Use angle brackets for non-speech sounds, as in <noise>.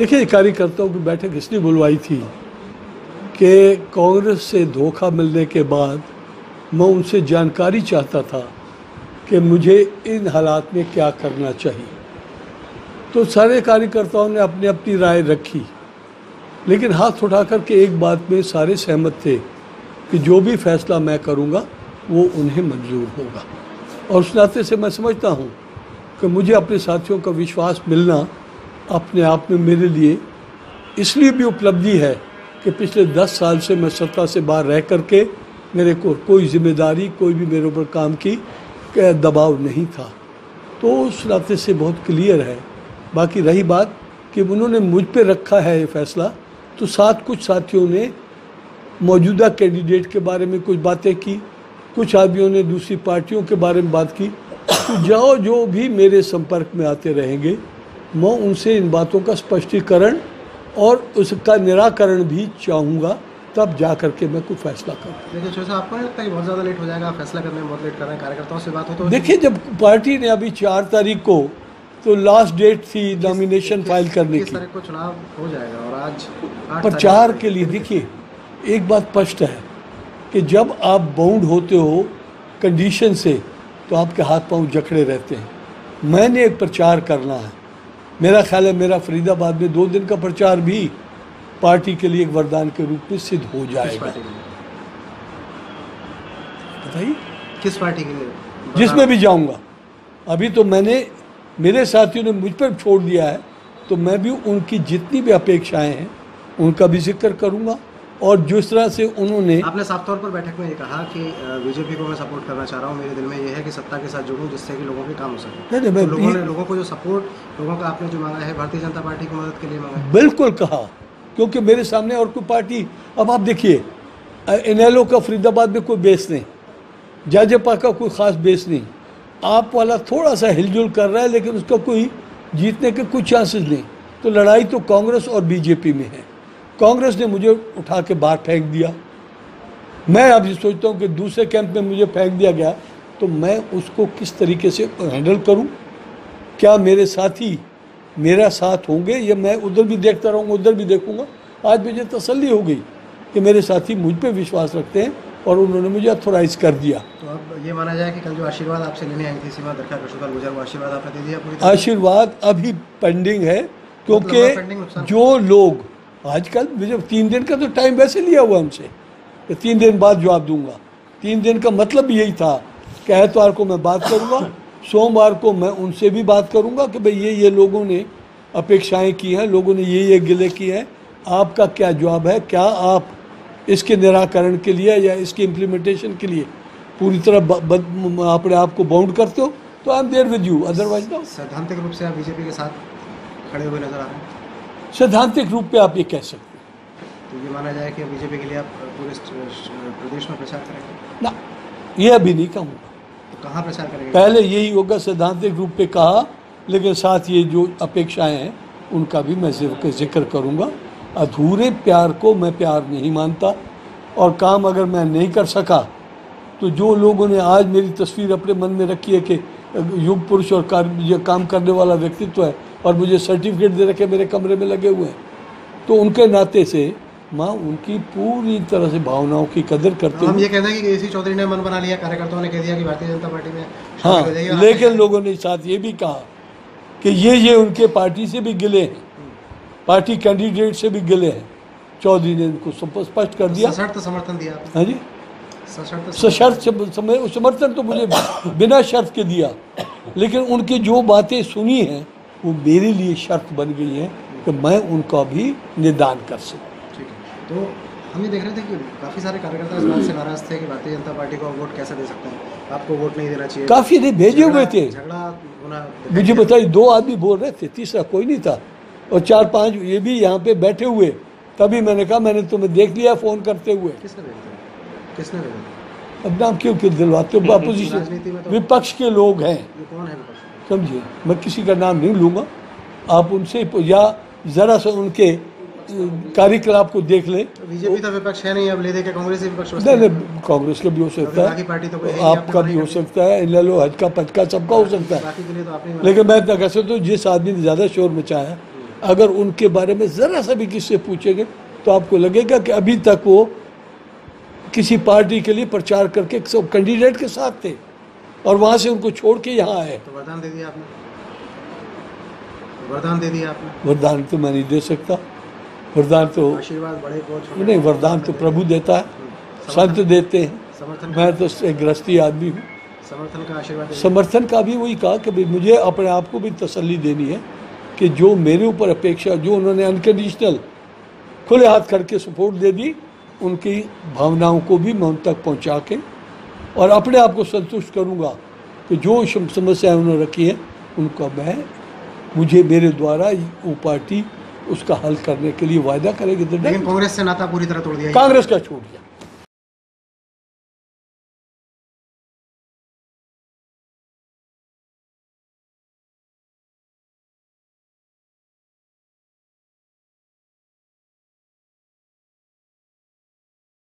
देखिए, कार्यकर्ताओं की बैठक इसलिए बुलवाई थी कि कांग्रेस से धोखा मिलने के बाद मैं उनसे जानकारी चाहता था कि मुझे इन हालात में क्या करना चाहिए। तो सारे कार्यकर्ताओं ने अपनी अपनी राय रखी, लेकिन हाथ उठा कर के एक बात में सारे सहमत थे कि जो भी फैसला मैं करूँगा, वो उन्हें मंजूर होगा। और उस नाते से मैं समझता हूँ कि मुझे अपने साथियों का विश्वास मिलना अपने आप में मेरे लिए इसलिए भी उपलब्धि है कि पिछले दस साल से मैं सत्ता से बाहर रह करके मेरे को कोई ज़िम्मेदारी, कोई भी मेरे ऊपर काम की दबाव नहीं था। तो उस नाते से बहुत क्लियर है। बाकी रही बात कि उन्होंने मुझ पे रखा है ये फैसला तो साथ कुछ साथियों ने मौजूदा कैंडिडेट के बारे में कुछ बातें की, कुछ आदमियों ने दूसरी पार्टियों के बारे में बात की। तो जाओ जो भी मेरे संपर्क में आते रहेंगे मैं उनसे इन बातों का स्पष्टीकरण और उसका निराकरण भी चाहूँगा तब जा करके मैं कुछ फैसला करूँ। देखिए आपको लगता बहुत ज़्यादा लेट हो जाएगा? फैसला करने में बहुत लेट कर रहे हैं कार्यकर्ताओं से बात हो तो देखिए जब पार्टी ने अभी चार तारीख को तो लास्ट डेट थी नॉमिनेशन फ़ाइल करने की। को चुनाव हो जाएगा? और आज प्रचार के लिए देखिए एक बात स्पष्ट है कि जब आप बाउंड होते हो कंडीशन से तो आपके हाथ पाँव जकड़े रहते हैं। मैंने एक प्रचार करना है। मेरा ख्याल है मेरा फरीदाबाद में दो दिन का प्रचार भी पार्टी के लिए एक वरदान के रूप में सिद्ध हो जाएगा। बताइए। किस पार्टी के लिए? जिसमें भी जाऊँगा। अभी तो मैंने मेरे साथियों ने मुझ पर छोड़ दिया है तो मैं भी उनकी जितनी भी अपेक्षाएँ हैं उनका भी ज़िक्र करूँगा। और जिस तरह से उन्होंने आपने साफ़ तौर पर बैठक में ये कहा कि बीजेपी को मैं सपोर्ट करना चाह रहा हूँ। मेरे दिल में ये है कि सत्ता के साथ जुड़ूं जिससे कि लोगों के काम हो सके। नहीं, नहीं, तो लोगों ने लोगों को जो सपोर्ट लोगों का आपने जो मांगा है भारतीय जनता पार्टी की मदद के लिए मांगा बिल्कुल कहा क्योंकि मेरे सामने और कोई पार्टी अब आप देखिए इनेलो का फरीदाबाद में कोई बेस नहीं जाजेपा का कोई ख़ास बेस नहीं। आप वाला थोड़ा सा हिलजुल कर रहा है लेकिन उसका कोई जीतने के कुछ चांसेस नहीं। तो लड़ाई तो कांग्रेस और बीजेपी में है। कांग्रेस ने मुझे उठा के बाहर फेंक दिया। मैं अब ये सोचता हूँ कि दूसरे कैंप में मुझे फेंक दिया गया तो मैं उसको किस तरीके से हैंडल करूँ? क्या मेरे साथी मेरा साथ होंगे या मैं उधर भी देखता रहूँगा उधर भी देखूँगा? आज मुझे तसल्ली हो गई कि मेरे साथी मुझ पर विश्वास रखते हैं और उन्होंने मुझे अथोराइज कर दिया। तो अब ये माना जाए कि कल जो आशीर्वाद आपसे लेने आई थी सीमा दरखा गुजर वो आशीर्वाद आपने दे दिया आशीर्वाद अभी पेंडिंग है क्योंकि जो लोग आजकल मुझे तीन दिन का तो टाइम वैसे लिया हुआ हमसे, कि तीन दिन बाद जवाब दूँगा। तीन दिन का मतलब यही था, कि एतवार को मैं बात करूँगा, सोमवार को मैं उनसे भी बात करूँगा कि भाई ये ये लोगों ने अपेक्षाएँ की हैं, लोगों ने ये ये गिले किए हैं, आपका क्या जवाब है? क्या आप इसके निराकरण के लिए या इसके इम्प्लीमेंटेशन के लिए पूरी तरह अपने आप को बाउंड करते हो? तो I am there with you otherwise सैद्धांतिक रूप से आप बीजेपी के साथ खड़े हुए नज़र आ रहे हैं। सैद्धांतिक रूप पे आप ये कह सकते हैं। तो ये माना जाए कि बीजेपी के लिए आप पूरे प्रदेश में प्रचार करेंगे? ना ये अभी नहीं कहूँगा। तो कहाँ प्रचार करेंगे? पहले यही होगा सैद्धांतिक रूप पे कहा लेकिन साथ ये जो अपेक्षाएँ हैं उनका भी मैं ज़िक्र करूँगा। अधूरे प्यार को मैं प्यार नहीं मानता और काम अगर मैं नहीं कर सका तो जो लोगों ने आज मेरी तस्वीर अपने मन में रखी है कि युग पुरुष और काम करने वाला व्यक्तित्व है और मुझे सर्टिफिकेट दे रखे मेरे कमरे में लगे हुए हैं। तो उनके नाते से माँ उनकी पूरी तरह से भावनाओं की कदर करते हम ये कहते हैं कि एसी चौधरी ने मन बना लिया कार्यकर्ताओं ने कह दिया कि भारतीय जनता पार्टी में हाँ लेकिन लोगों ने साथ ये भी कहा कि ये ये उनके पार्टी से भी गिले हैं। पार्टी कैंडिडेट से भी गिले हैं। चौधरी ने इनको सप- स्पष्ट कर दिया। सशर्त समर्थन दिया हाँ जी। सशर्त समर्थन तो मुझे बिना शर्त के दिया। लेकिन उनकी जो बातें सुनी हैं वो मेरे लिए शर्त बन गई हैं कि मैं उनका भी निदान कर सकूँ। ठीक है। तो हम ये देख रहे थे कि काफ़ी सारे कार्यकर्ता इस बात से नाराज़ थे कि भारतीय जनता पार्टी को वोट कैसे दे सकते हैं? आपको वोट नहीं देना चाहिए। काफ़ी ने भेजे हुए थे। झगड़ा मुझे बताइए दो आदमी बोल रहे थे तीसरा कोई नहीं था। और चार पाँच ये भी यहाँ पे बैठे हुए। तभी मैंने कहा मैंने तुम्हें देख लिया फ़ोन करते हुए। किसने किसने अब नाम क्यों क्यों दिलवाते हो? <laughs> अपोजिशन तो- विपक्ष के लोग हैं। है समझिए मैं किसी का नाम नहीं लूँगा। आप उनसे या ज़रा सा उनके कार्यकलाप को देख लें। तो बीजेपी तो विपक्ष है नहीं अब ले दे के कांग्रेस विपक्ष नहीं नहीं कांग्रेस का भी हो सकता तो है आपने आपका भी हो सकता है। ले लो हज का पचका सबका हो सकता है। बाकी के लिए तो आपने लेकिन मैं इतना कह सकता हूँ जिस आदमी ने ज़्यादा शोर मचाया अगर उनके बारे में ज़रा सा भी किससे पूछेंगे तो आपको लगेगा कि अभी तक वो किसी पार्टी के लिए प्रचार करके सब कैंडिडेट के साथ थे। और वहाँ से उनको छोड़ के यहाँ आए। तो वरदान दे दिया आपने? वरदान दे दिया आपने? वरदान तो मैं नहीं दे सकता। वरदान तो आशीर्वाद बड़े को नहीं वरदान तो प्रभु देता है। संत देते हैं। मैं तो एक गृहस्थी आदमी हूँ। समर्थन का आशीर्वाद समर्थन का भी वही कहा कि मुझे अपने आप को भी तसल्ली देनी है कि जो मेरे ऊपर अपेक्षा जो उन्होंने अनकंडीशनल खुले हाथ करके सपोर्ट दे दी उनकी भावनाओं को भी मैं उन तक पहुँचा के और अपने आप को संतुष्ट करूँगा कि जो समस्याएँ उन्होंने रखी हैं उनका मैं मुझे मेरे द्वारा वो पार्टी उसका हल करने के लिए वायदा करेगी तो लेकिन कांग्रेस से नाता पूरी तरह तोड़ दिया। कांग्रेस का छोड़ गया